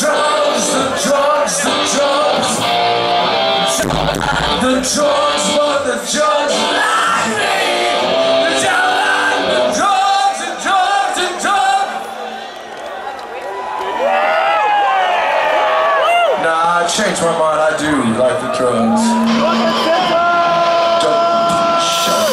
drugs, the drugs, the drugs. The drugs, but the drugs like me. The drugs, the drugs, the drugs, the drugs. Nah, I changed my mind. I do like the drugs. Don't shut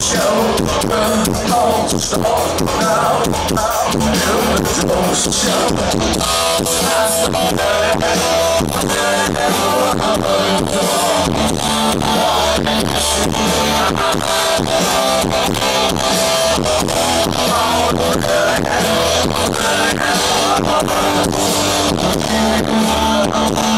show. Today,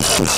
Oh,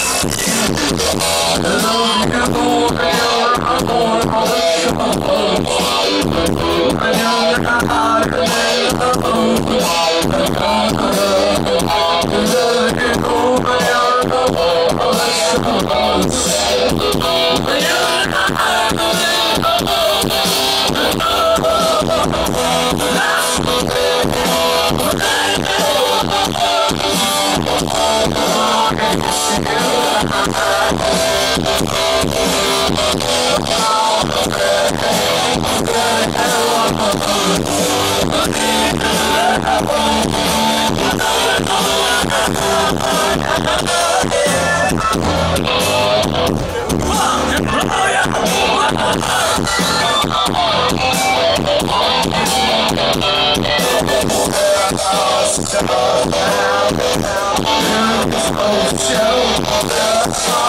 Oh,